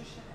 nutrition